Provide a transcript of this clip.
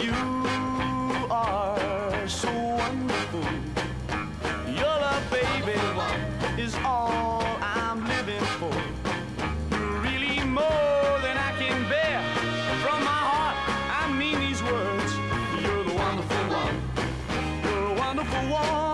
You are so wonderful. Your love, baby, is all I'm living for. You're really more than I can bear. From my heart, I mean these words. You're the wonderful one. You're a wonderful one.